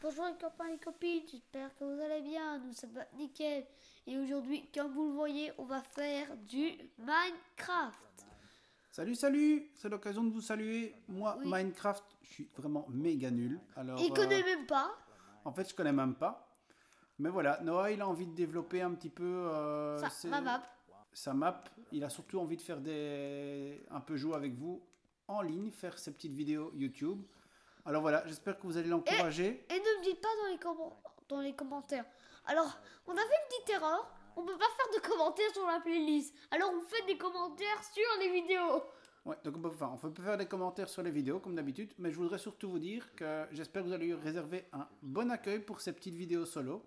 Bonjour les copains et les copines, j'espère que vous allez bien, nous sommes nickel. Et aujourd'hui, comme vous le voyez, on va faire du Minecraft. Salut, salut C'est l'occasion de vous saluer. Moi, Oui. Minecraft, je suis vraiment méga nul. Alors, Il euh, connaît même pas. En fait, je connais même pas. Mais voilà, Noah, il a envie de développer un petit peu euh, Ça, ses- ma map. sa map. Il a surtout envie de faire des... un peu jouer avec vous en ligne, faire ses petites vidéos YouTube. Alors voilà, j'espère que vous allez l'encourager. Et ne me dites pas dans les, commen- dans les commentaires. Alors, on a fait une petite erreur. On peut pas faire de commentaires sur la playlist. Alors, on fait des commentaires sur les vidéos. Ouais, donc on peut, enfin, on peut faire des commentaires sur les vidéos comme d'habitude, mais je voudrais surtout vous dire que j'espère que vous allez réserver un bon accueil pour ces petites vidéos solo.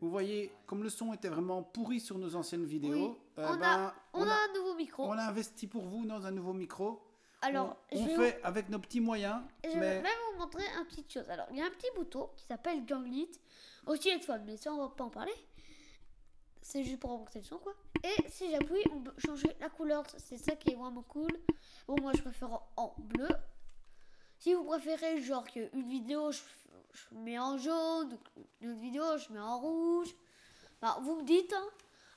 Vous voyez, comme le son était vraiment pourri sur nos anciennes vidéos, Oui, euh, on, ben, a, on, a, un nouveau micro. on a investi pour vous dans un nouveau micro. Alors, on, fait avec nos petits moyens, Et je mais vais même vous montrer un petit chose. Alors, il y a un petit bouton qui s'appelle Ganglit, aussi Headphone, mais ça, on va pas en parler. C'est juste pour augmenter le son, quoi. Et si j'appuie, on peut changer la couleur. C'est ça qui est vraiment cool. Bon, moi, je préfère en- en bleu. Si vous préférez, genre, qu'une vidéo, je, je mets en jaune, une autre vidéo, je mets en rouge. Bah, vous me dites, hein.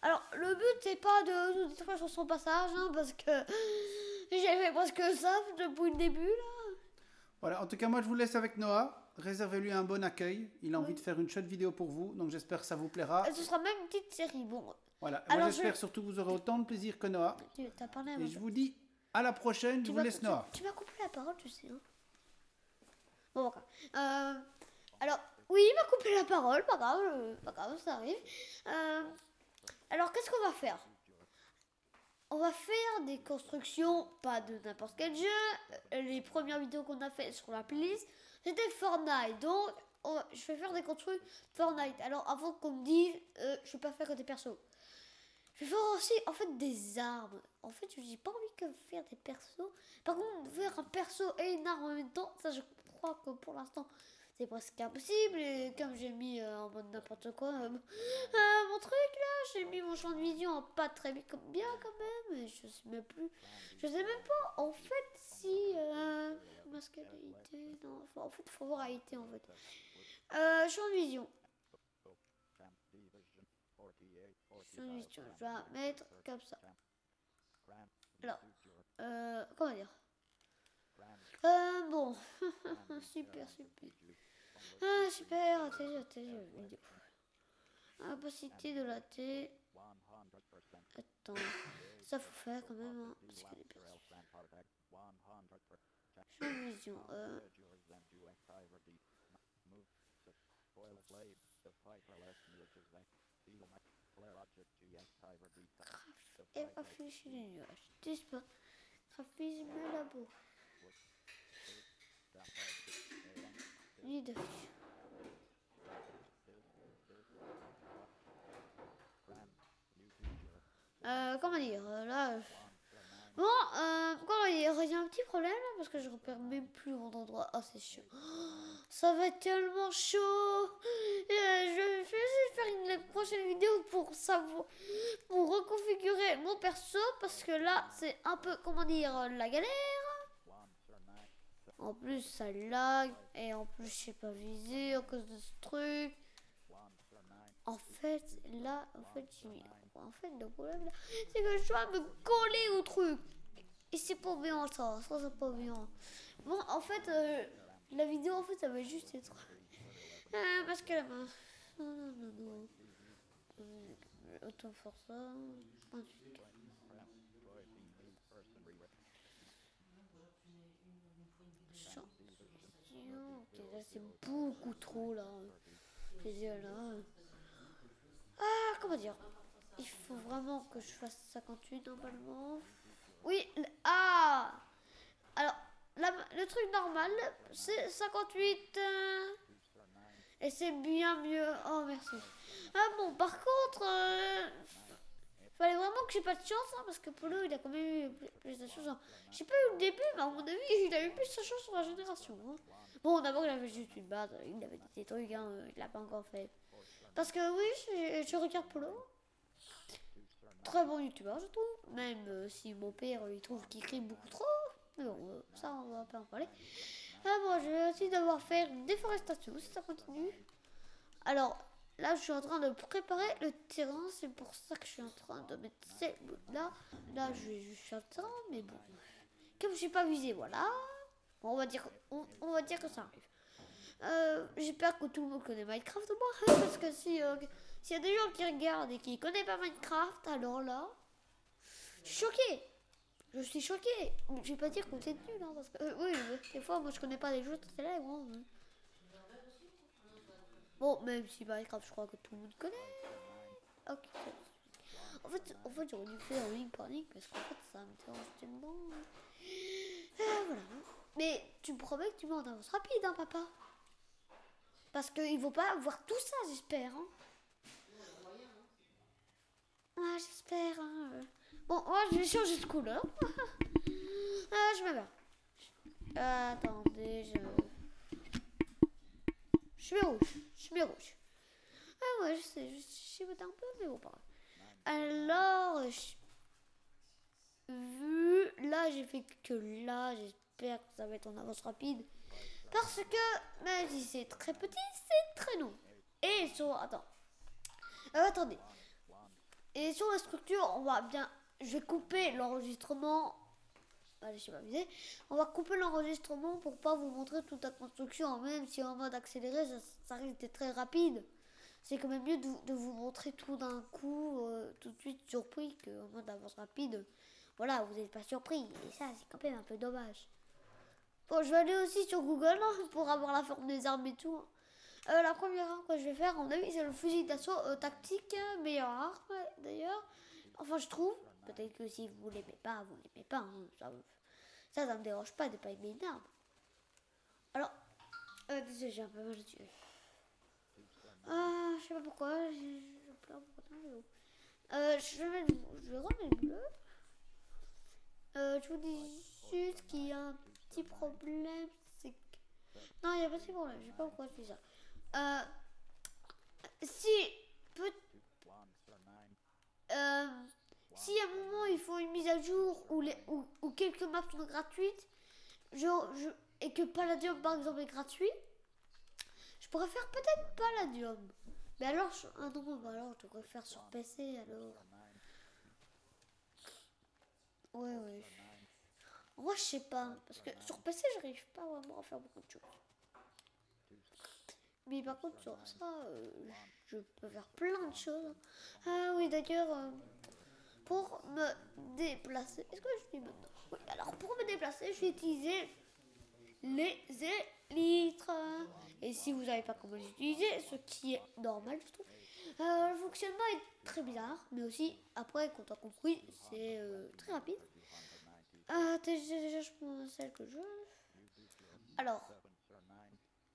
Alors, le but, c'est pas de nous détruire sur son passage, hein, parce que j'ai fait presque ça depuis le début, là. voilà. En tout cas, moi, je vous laisse avec Noah. Réservez-lui un bon accueil. Il a envie de faire une chouette vidéo pour vous, donc j'espère que ça vous plaira. Ce sera même une petite série. Bon, Voilà. alors, je- j'espère surtout que vous aurez autant de plaisir que Noah. tu as parlé Et je vous dis à la prochaine. Je tu vous laisse tu- Noah. Tu, m'as coupé la parole, tu sais. Hein. Bon, d'accord. Euh, alors, oui, il m'a coupé la parole, pas grave, euh, pas grave, ça arrive. Euh, alors, qu'est-ce qu'on va faire? On va faire des constructions, pas de n'importe quel jeu. Les premières vidéos qu'on a fait sur la playlist, c'était Fortnite. Donc, je vais faire des constructions Fortnite. Alors, avant qu'on me dise, euh, je vais pas faire que des persos. Je vais faire aussi en fait des armes. En fait, je n'ai pas envie que faire des persos. Par contre, faire un perso et une arme en même temps, ça je crois que pour l'instant c'est presque impossible. Et comme j'ai mis euh, en mode n'importe quoi euh, euh, mon truc là, j'ai mis mon champ de vision en pas très bien quand même. Je sais même plus. Je sais même pas en fait si. Non. En fait, faut voir IT en fait. Champ de vision. Champ de vision, je vais mettre comme ça. Alors, euh, comment dire? Bon, super, super. Ah, super, attendez, vidéo. Capacité de la T. Attends, ça faut faire quand même, hein, parce perçue. Champ de vision, euh, et afficher les nuages. Dispose. Graphisme labo. Euh, comment dire, euh, là... Bon, euh, il y a un petit problème parce que je repère même plus mon endroit. Oh, c'est chaud. Oh, ça va être tellement chaud. Euh, je vais faire une prochaine vidéo pour savoir, pour reconfigurer mon perso, parce que là, c'est un peu, comment dire, la galère. En plus, ça lag, et en plus, je sais pas viser à cause de ce truc. En fait, là, en fait, En fait, le problème, là, c'est que je dois me coller au truc. Et c'est pas bien, ça. Ça, c'est pas bien. Bon, en fait, euh, la vidéo, en fait, ça va juste être... Euh, parce que main... Non, non, non, non. Euh, Autant faire ça. 28. Champion. Ok, c'est beaucoup trop, là. Là. Ah, comment dire? Il faut vraiment que je fasse 58 normalement. Oui, ah Alors, le truc normal, c'est 58. euh, et c'est bien mieux. Oh, merci. Ah bon, par contre, euh, fallait vraiment que j'ai pas de chance, hein, parce que Polo, il a quand même eu plus, de chance. hein. J'ai pas eu le début, mais à mon avis, il a eu plus de chance sur la génération. hein. Bon, d'abord, il avait juste une base, il avait des trucs, hein, il l'a pas encore fait. Parce que oui, je, regarde Polo. Très bon youtubeur, je trouve. Même euh, si mon père, il trouve qu'il crie beaucoup trop. Mais bon, euh, ça, on va pas en parler. Ah bon, je vais aussi devoir faire une déforestation si ça continue. Alors, là, je suis en train de préparer le terrain. C'est pour ça que je suis en train de mettre ces là. Là, je vais juste le terrain, mais bon. Comme je suis pas visé, voilà. On va dire, on, va dire que ça arrive. Euh, J'espère que tout le monde connaît Minecraft au moins, parce que si euh, s'il y a des gens qui regardent et qui connaissent pas Minecraft, alors là, je suis choquée. Je suis choquée. Je vais pas dire que c'est nul, hein, parce que euh, oui, des fois, moi, je connais pas les jeux très célèbres. hein, Bon, même si Minecraft, je crois que tout le monde connaît. Ok. En fait, en fait j'aurais dû faire en ligne par ligne parce qu'en fait, ça me dérange tellement. Euh, voilà. Mais tu me promets que tu m'en avances rapide, hein, papa Parce qu'il ne faut pas voir tout ça, j'espère. Hein. Ah, j'espère. Hein. euh. Bon, moi, je vais changer de couleur. ah, je me mets. Attendez, je. Je mets rouge. Je mets rouge. Ah ouais, je sais, je chipote un peu, mais bon, pas? Alors, je- vu là, j'ai fait que là, j'espère que ça va être en avance rapide. Parce que, même si c'est très petit, c'est très long. Et sur, attends. Euh, attendez. Et sur la structure, on va bien, je vais couper l'enregistrement. Allez, je sais pas viser. On va couper l'enregistrement pour pas vous montrer toute la construction, même si en mode accéléré, ça, ça risque d'être très rapide. C'est quand même mieux de, vous- montrer tout d'un coup, euh, tout de suite surpris, qu'en mode avance rapide, voilà, vous n'êtes pas surpris. Et ça, c'est quand même un peu dommage. Bon, je vais aller aussi sur Google hein, pour avoir la forme des armes et tout. hein. Euh, la première arme que je vais faire, en avis, c'est le fusil d'assaut euh, tactique, meilleure arme d'ailleurs. Enfin, je trouve. Peut-être que si vous l'aimez pas, vous l'aimez pas. hein, ça, ça, me dérange pas de pas aimer une arme. Alors, euh, désolé, j'ai un peu mal au yeux. Ah, je sais pas pourquoi. Je pleure bon. Euh, je vais, je vais remettre bleu. Euh, je vous dis juste qu'il y a un petit problème. Non, il n'y a pas de problème. Je sais pas pourquoi je fais ça. Euh, si, peut, si à un moment il faut une mise à jour ou quelques maps sont gratuites, je, et que Palladium par exemple est gratuit, je pourrais faire peut-être Palladium. Mais alors, je, ah non, bah alors devrais faire sur PC alors. Ouais, ouais. Moi, je sais pas. Parce que sur PC, j'arrive pas vraiment à faire beaucoup de choses. Mais par contre, sur ça, euh, je peux faire plein de choses. Ah oui, d'ailleurs, euh, pour me déplacer. Est-ce que je dis maintenant Oui, alors pour me déplacer, je vais utiliser les élytres. Et si vous savez pas comment les utiliser, ce qui est normal, je trouve, euh, le fonctionnement est très bizarre, mais aussi, après, quand on a compris, c'est euh, très rapide. Ah, déjà, déjà, je prends celle que je. Alors,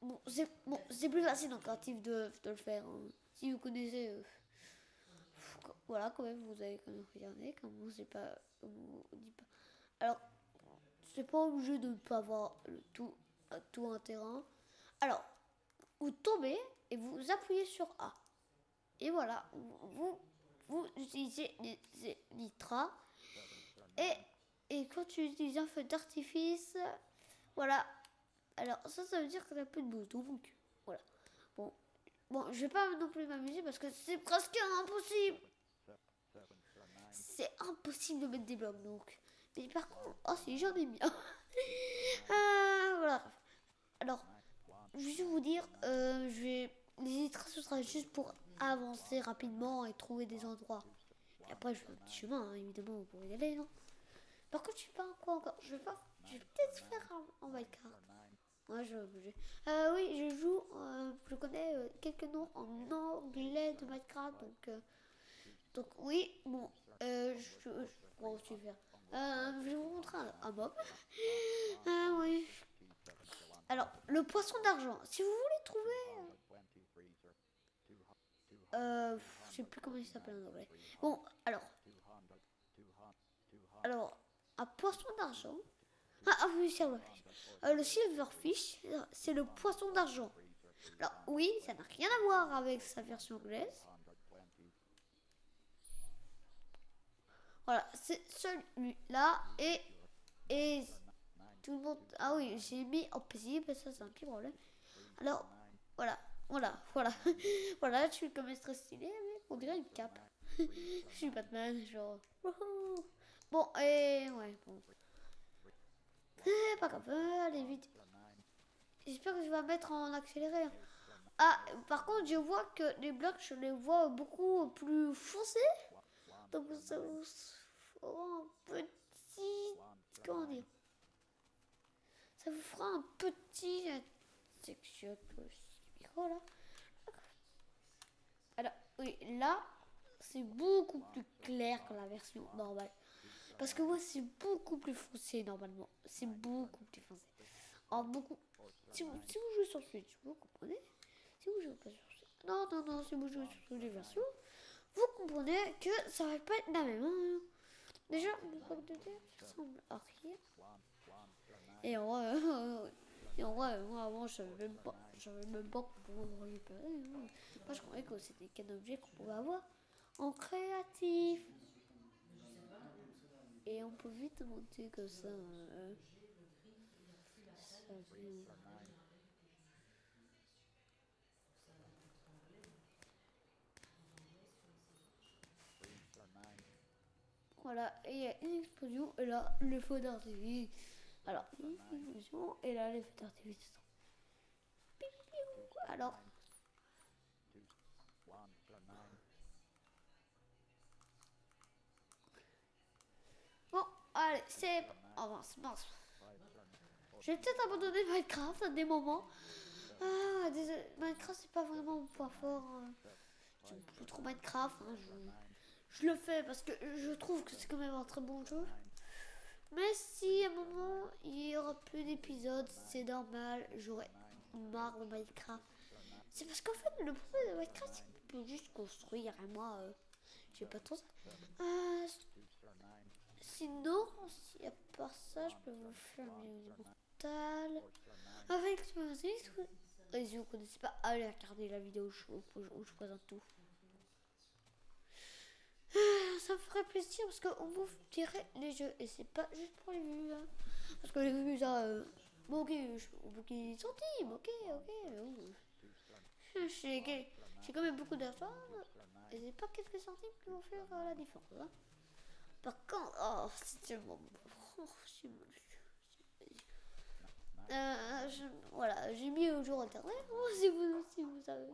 bon, c'est bon, plus facile en créatif de, de le faire. hein. Si vous connaissez, euh, voilà, quand même, vous avez quand même regardé, comment c'est pas, comment on dit pas. Alors, c'est pas obligé de ne pas avoir le tout, euh, tout un terrain. Alors, vous tombez et vous appuyez sur A. Et voilà, vous, vous utilisez nitras. Et, et quand tu utilises un feu d'artifice, voilà. Alors, ça, ça veut dire que t'as plus de boost. Donc, voilà. Bon, bon je vais pas non plus m'amuser parce que c'est presque impossible. C'est impossible de mettre des blocs, donc. Mais par contre, oh j'en ai bien. ah, voilà. Alors, je vais vous dire, euh, je vais... Les ce sera juste pour avancer rapidement et trouver des endroits. Et après, je fais un petit chemin, hein, évidemment, pour y aller, non? Par contre, je sais pas quoi encore. Je vais pas... Je vais peut-être faire en, en Minecraft. Ouais, je bouger. Euh, oui, je joue... euh, je connais euh, quelques noms en anglais de Minecraft, donc... donc oui, bon, euh, je, je faire. Euh, je vais vous montrer un, un mob. Ah oui. Alors, le poisson d'argent. Si vous voulez trouver... Euh, je sais plus comment il s'appelle en anglais. Bon, alors. Alors, un poisson d'argent. Ah, ah oui, silverfish. Euh, le silverfish, c'est le poisson d'argent. Alors, oui, ça n'a rien à voir avec sa version anglaise. Voilà, c'est celui-là et, et tout le monde. Ah oui, j'ai mis en paisible, ça c'est un petit problème. Alors, voilà, voilà, voilà. voilà, je suis comme un stress stylé, mais on dirait une cape. je suis Batman, genre. Bon, et ouais, bon. Eh, Pas grave, allez vite. J'espère que je vais mettre en accéléré. hein. Ah, par contre, je vois que les blocs, je les vois beaucoup plus foncés. Donc, ça vous fera un petit. Comment dire Ça vous fera un petit. là. Alors, oui, là, c'est beaucoup plus clair que la version normale. Parce que moi, c'est beaucoup plus foncé normalement. C'est beaucoup plus foncé. En beaucoup. Si vous, si vous jouez sur Switch, vous comprenez? Si vous jouez pas sur Switch. Non, non, non, si vous jouez sur toutes les versions, vous comprenez que ça va pas être la même. hein. Déjà, le bloc de terre ressemble à rien. Et en vrai, et en vrai, moi avant, je savais même pas, je même pas qu'on pouvait récupérer. hein. Moi, je croyais que c'était qu'un objet qu'on pouvait avoir en créatif. Et on peut vite monter comme ça. euh, ça fait- Voilà, et il y a une explosion, et là, le feu d'artifice. Alors, une explosion, et là, les feux d'artifice sont. Alors, bon, allez, c'est bon. Mince, mince. Je vais peut-être abandonner Minecraft à des moments. Ah, désolé, Minecraft, c'est pas vraiment mon point fort. hein. J'aime plus trop Minecraft. hein. Je le fais parce que je trouve que c'est quand même un très bon jeu. Mais si à un moment il y aura plus d'épisodes, c'est normal, j'aurai marre de Minecraft. C'est parce qu'en fait, le problème de Minecraft, c'est qu'on peut juste construire. Et moi, euh, j'ai pas trop ça. Euh, sinon, si à part ça, je peux vous faire une mental. Avec l'expérience, et si vous connaissez pas, allez regarder la vidéo où je, où je présente tout. Ah, Ça me ferait plaisir parce qu'on vous dirait les jeux et c'est pas juste pour les vues. hein. Parce que les vues, ça. euh, bon, ok, beaucoup centimes, ok, ok. oh. J'ai quand même beaucoup d'argent et c'est pas quelques centimes qui vont faire euh, la différence. hein. Par contre, oh, c'est tellement. oh, c'est moche. Euh, voilà, j'ai mis au jour internet, oh, si, vous, si vous savez.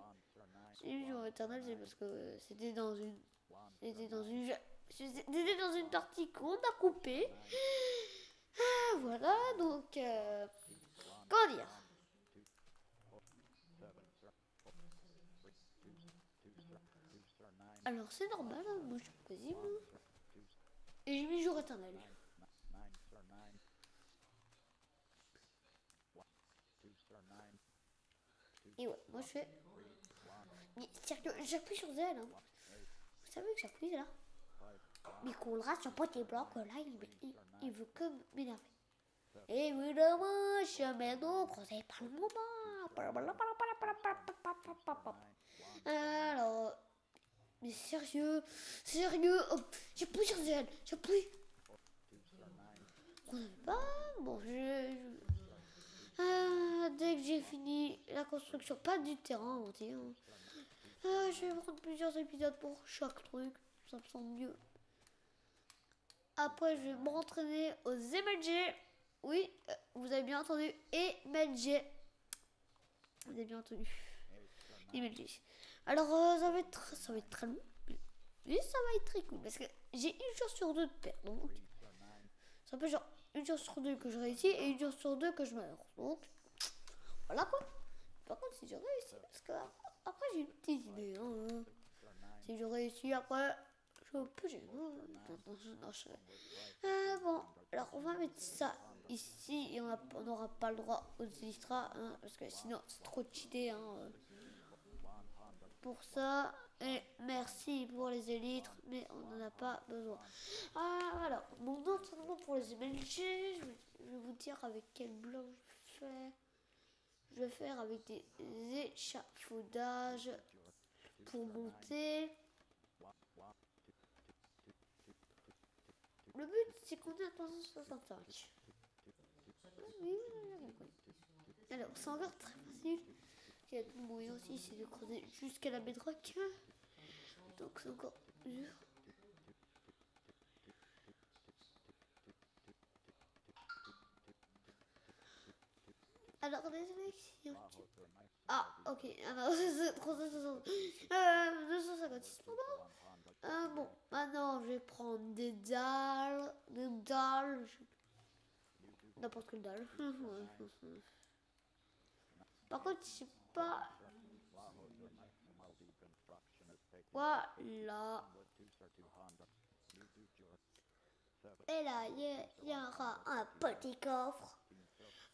J'ai mis au jour internet, c'est parce que euh, c'était dans une. C'était dans une. Dans une partie qu'on a coupée. Ah, voilà, donc. Euh, dire? Alors, c'est normal, hein, moi je suis possible. Et j'ai mis jour éternel. Et ouais, moi je fais. J'appuie sur Z. Hein. Savez que j'appuie là Mais rate sur pas tes blocs, là, il, il, veut que m'énerver. Évidemment, je mets donc, c'est pas le moment. Alors. Mais sérieux, sérieux, oh, j'appuie sur Z, j'appuie. On Bon, je. Ah, dès que j'ai fini la construction, pas du terrain, va dire. Ah, je vais prendre plusieurs épisodes pour chaque truc, ça me semble mieux. Après, je vais m'entraîner aux MLG. Oui, euh, vous avez bien entendu, MLG. Vous avez bien entendu. MLG. Alors, euh, ça, va être, ça va être très long. Mais ça va être très cool parce que j'ai une chance sur deux de perdre. Donc, ça peut genre une chance sur deux que je réussis et une chance sur deux que je meurs. Donc, voilà quoi. Par contre, si je réussis, parce que après j'ai une petite idée. hein. Si je réussis après, je peux Euh, bon, alors on va mettre ça ici et on n'aura pas le droit aux extras hein, parce que sinon c'est trop cheaté. Hein, pour ça. Et merci pour les élytres, mais on n'en a pas besoin. Ah, alors, mon entraînement pour les MLG, je vais, vous dire avec quel bloc je faire. Je vais faire avec des échafaudages pour monter. Le but, c'est qu'on est à 365. oui, oui, j'ai bien compris. Alors, c'est encore très facile. Il y a le moyen aussi, c'est de creuser jusqu'à la bedrock. Donc, c'est encore dur. Alors, ah, ok. Alors, c'est 360. Euh, 256, pardon. Euh, bon, maintenant, je vais prendre des dalles. Des dalles. N'importe quelle dalle. Par contre, je sais pas. Voilà. Et là, il y, il y aura un petit coffre.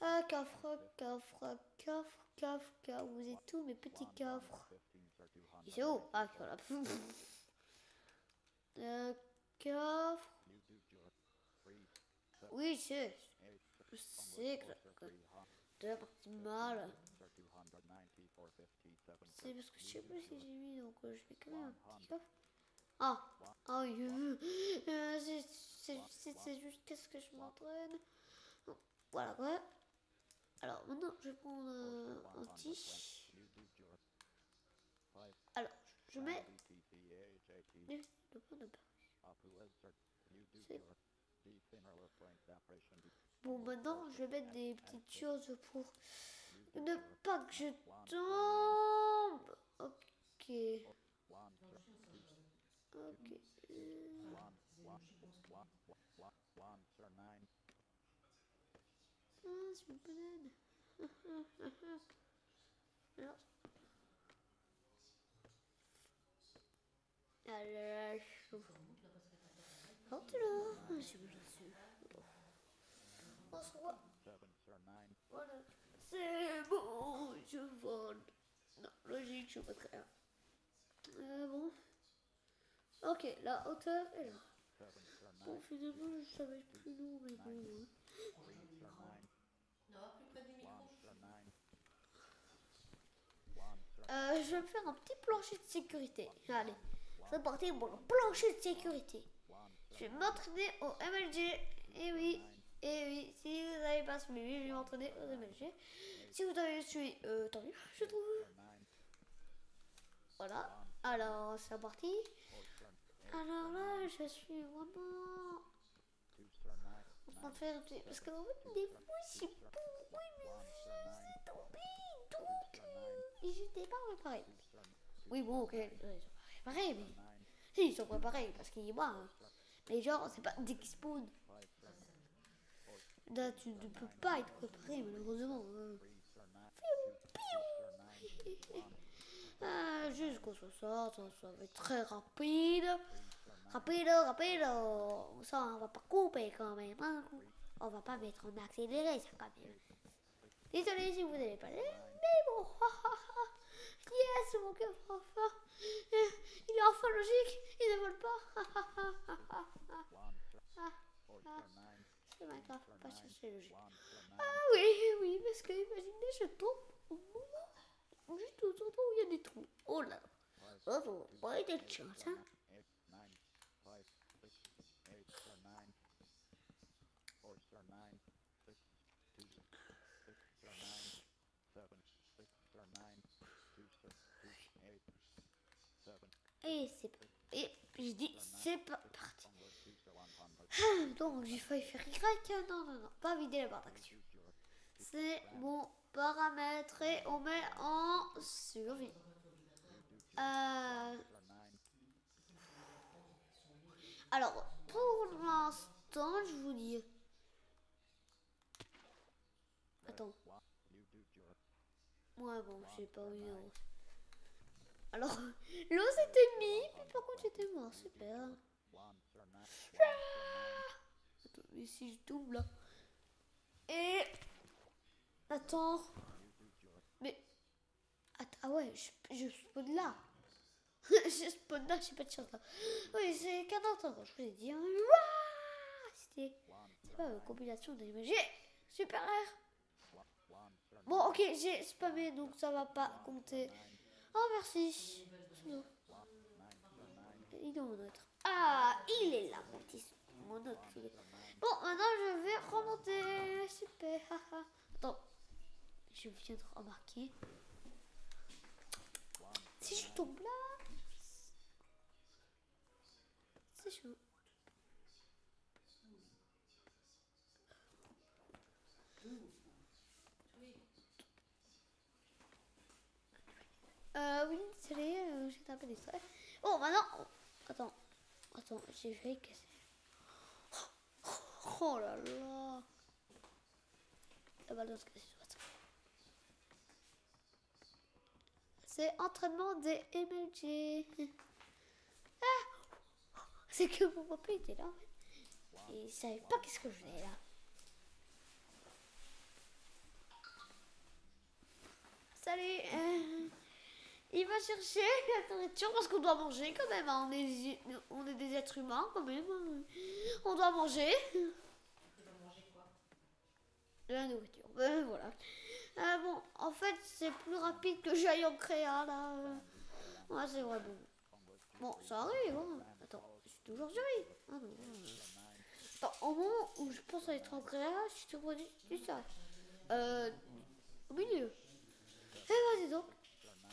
Un coffre, coffre, coffre, coffre, coffre. Vous êtes tous mes petits coffres. Sont où? Ah, voilà. Un coffre. Oui, c'est. Je sais que la partie mal. C'est parce que je sais plus si j'ai mis, donc euh, je mets quand même un petit coffre. Ah, ah oui, euh, c'est- c'est c'est- c'est juste qu'est-ce que je m'entraîne? Voilà, ouais. Alors maintenant, je vais prendre euh, un petit. Alors, je mets. Bon, maintenant, je vais mettre des petites choses pour ne pas que je tombe. Ok. Ok. Ah, je me banane. Alors. Alors, je... Oh, là. Je me. On se voit. Voilà. C'est bon, je vole. Non, logique, je vois très bien. Euh, bon. Ok, la hauteur est là. Bon, finalement, je savais plus long, mais bon. hein. Euh, vais faire un petit plancher de sécurité. Allez, c'est parti pour le plancher de sécurité. Je vais m'entraîner au MLG. Et oui, et oui, si vous n'avez pas suivi, je vais m'entraîner au MLG. Si vous avez suivi, euh, tant mieux, je trouve. Voilà, alors c'est parti. Alors là, je suis vraiment en train de faire. Parce que en fait, des fois, je sais pas pourquoi il me faisait tomber. Donc, et j'étais pas préparée. Oui, bon, ok, ils sont pas préparés, mais... Si, ils sont préparés, parce qu'ils voient. Hein. Mais genre, c'est pas dès qu'ils spawnent. Là, tu ne peux pas être préparé, malheureusement. hein. Ah, juste qu'on soit ça, ça, ça va être très rapide. Rapide, rapide. Ça, on va pas couper quand même. hein. On va pas mettre en accéléré, ça quand même. Désolé si vous n'avez pas l'air, mais bon. Yes, mon cœur enfin. Euh, Il est enfin logique, il ne vole pas. C'est ma grave, faut pas chercher logique. Ah oui, oui, parce que imaginez, je tombe au moment juste endroits où il y a des trous. Oh là là. Ça, ça va pas être de chance, hein. Et c'est et je dis c'est pas parti. Donc j'ai failli faire Y. Non, non, non, pas vider la barre d'action. C'est mon paramètre et on met en survie. Euh, alors, pour l'instant, je vous dis. Attends. Ouais, bon, j'ai pas eu. euh. Alors, l'eau s'était mis, puis par contre j'étais mort, super. Attends, mais si je là. Et. Attends. Mais. Attends, ah ouais, je, je spawn là. je spawn là, j'ai pas de chance. Oui, c'est qu'un autre, je vous ai dit. hein. C'était. C'est pas une compilation d'images. Super rare. Bon, ok, j'ai spammé donc ça va pas compter. Oh, merci. Il est mon autre Ah, il est là, mon petit mon autre. Bon, maintenant je vais remonter. Super. Attends. Je viens de remarquer. Si je tombe là. C'est chaud. Euh, oui, vrai, euh, j'étais un peu distrait. Oh, maintenant. Attends. Attends, j'ai fait casser. Oh là là. La balle doit se casser. C'est entraînement des MLG. Ah C'est que mon papa était là en fait. Et il savait pas qu'est-ce que je faisais là. Salut. euh, il va chercher la nourriture parce qu'on doit manger quand même. hein. On est, on est des êtres humains quand même. hein. On doit manger. De la nourriture. Euh, voilà. Euh, bon, en fait, c'est plus rapide que j'aille en créa là. Ouais, c'est vrai. Bon, bon ça arrive. Hein. Attends, c'est toujours joli. Ah, non. Attends, au moment où je pense à être en créa, je te redis dis ça. Euh, au milieu. Eh, vas-y donc.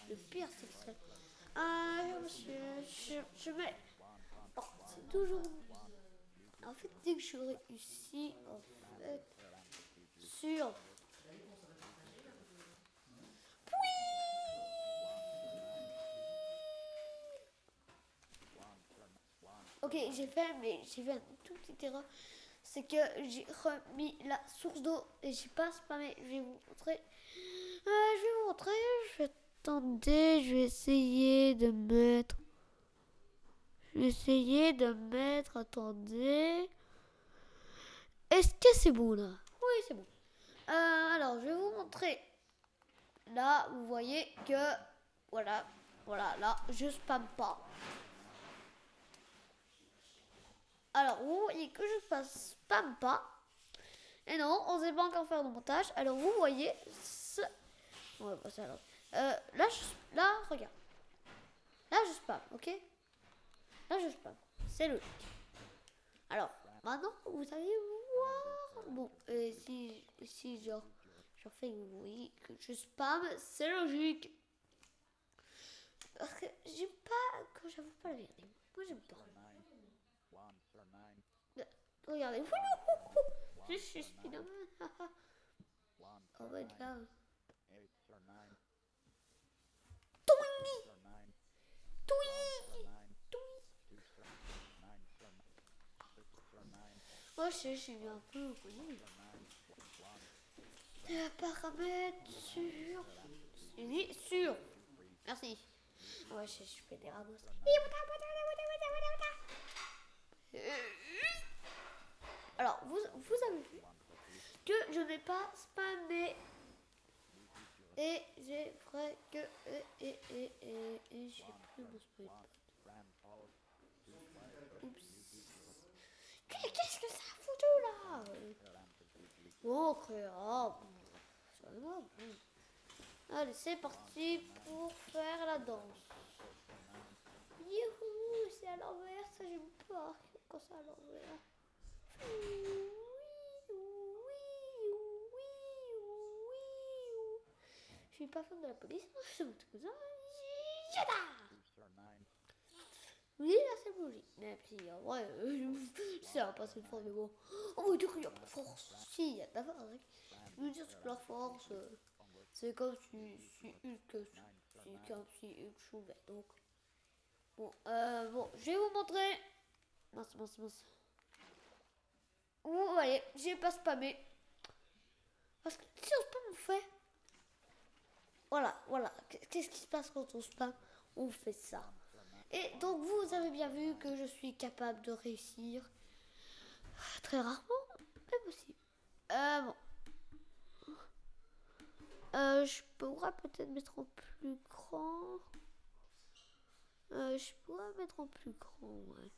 Le pire, c'est que c'est. Ah, je, je, je c'est toujours. En fait, dès que je réussis, en fait, sur. Ok, j'ai fait, mais j'ai fait un tout petit erreur. C'est que j'ai remis la source d'eau et j'ai pas spammé. Je vais vous montrer. Je vais vous montrer. Je vais attendez, je vais essayer de mettre. Je vais essayer de mettre. Attendez. Est-ce que c'est bon là? Oui, c'est bon. Euh, alors, je vais vous montrer. Là, vous voyez que. Voilà. Voilà, là, je spamme pas. Alors, vous voyez que je passe spam pas. Et non, on sait pas encore faire de montage. Alors, vous voyez. Ce... Va. Euh, là, je... là, regarde. Là, je spam, ok? Là, je spam. C'est logique. Alors, maintenant, vous allez voir. Bon, et si, si genre, j'en fais vous voyez que je spam, c'est logique. Parce j'aime pas quand j'avoue pas la vérité. Moi, j'aime pas. Regardez. Je suis Spider-Man. On va être Moi, je suis un peu connu. Euh, paramètres sur. Sur. Merci. Ouais, je, je fais des. Euh, Alors, vous, vous avez vu que je n'ai pas spammé. Et j'ai vrai que. Et, et, et, et, et j'ai plus mon spoil. Qu'est-ce que ça foutu là? Oh. Allez, c'est parti pour faire la danse. Youhou, c'est à l'envers, ça j'aime pas quand c'est à l'envers. Oui, oui, oui, oui. Je suis pas fan de la police, moi je suis tout ça. Yada Oui, là c'est logique. Mais puis en vrai, euh, ça va passer une fois, mais bon. On va dire qu'il n'y a pas de force. Si, il y a de la force. hein. Je veux dire que la force, euh, c'est comme si, si Hulk, c'est comme si Hulk soulevait. Donc, bon, euh, bon, je vais vous montrer. Mince, mince, mince. Vous voyez, j'ai pas spammé. Parce que si on spam, on fait. Voilà, voilà. Qu'est-ce qui se passe quand on spam On fait ça. Et donc, vous avez bien vu que je suis capable de réussir. Très rarement, mais possible. Euh, bon. Euh, je pourrais peut-être mettre en plus grand. Euh, je pourrais mettre en plus grand, ouais.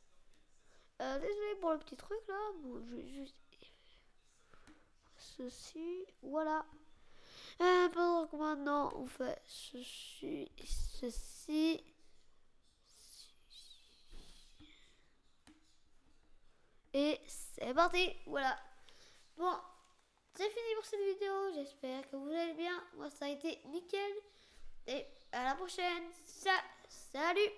Euh, désolé pour le petit truc là. Bon, je vais juste. Ceci, voilà. Euh, pendant que maintenant on fait ceci, ceci. Et c'est parti, voilà. Bon, c'est fini pour cette vidéo. J'espère que vous allez bien. Moi, ça a été nickel. Et à la prochaine. salut